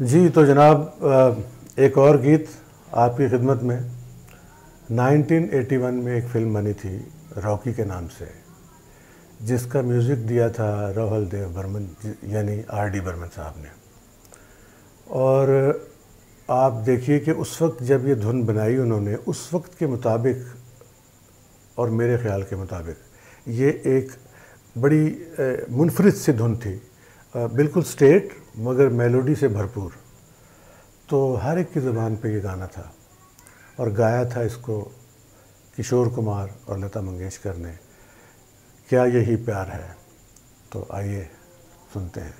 जी तो जनाब एक और गीत आपकी खिदमत में। 1981 में एक फ़िल्म बनी थी, रॉकी के नाम से, जिसका म्यूज़िक दिया था रोहल देव बर्मन, यानी आर डी बर्मन साहब ने। और आप देखिए कि उस वक्त जब ये धुन बनाई उन्होंने, उस वक्त के मुताबिक और मेरे ख्याल के मुताबिक, ये एक बड़ी मुनफरद सी धुन थी। बिल्कुल स्टेट मगर मेलोडी से भरपूर। तो हर एक की ज़बान पे ये गाना था, और गाया था इसको किशोर कुमार और लता मंगेशकर ने। क्या यही प्यार है? तो आइए सुनते हैं।